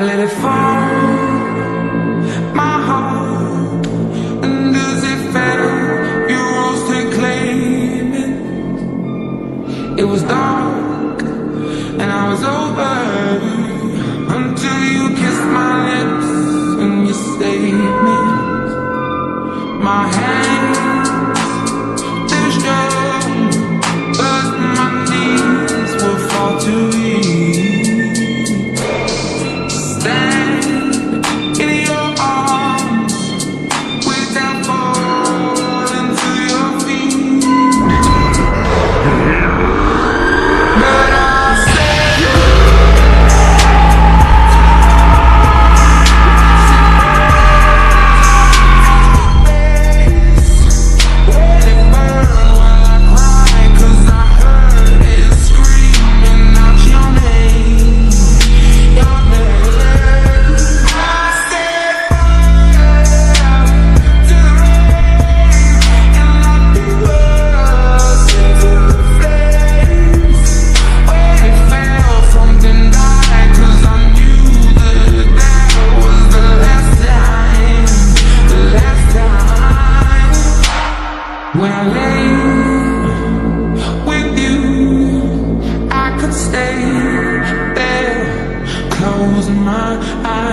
I let it fall, my heart, and as it fell, you rose to claim it. It was dark. in my eyes